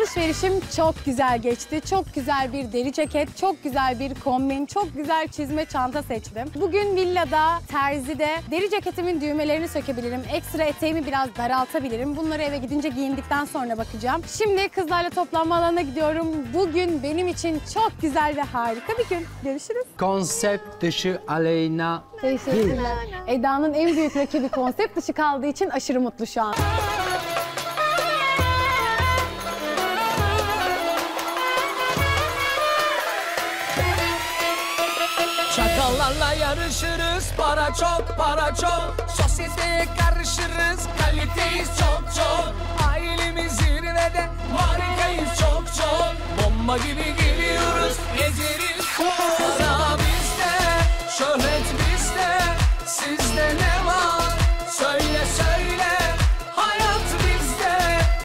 Alışverişim çok güzel geçti. Çok güzel bir deri ceket, çok güzel bir kombin, çok güzel çizme çanta seçtim. Bugün villada, terzide deri ceketimin düğmelerini sökebilirim. Ekstra eteğimi biraz daraltabilirim. Bunları eve gidince giyindikten sonra bakacağım. Şimdi kızlarla toplanma alanına gidiyorum. Bugün benim için çok güzel ve harika bir gün. Görüşürüz. Konsept dışı Aleyna. Teşekkürler. Eda'nın en büyük rakibi konsept dışı kaldığı için aşırı mutlu şu an. Çakallarla yarışırız para çok para çok. Sosyeteye karışırız kaliteyiz çok çok. Ailemiz zirvede harikayız çok çok. Bomba gibi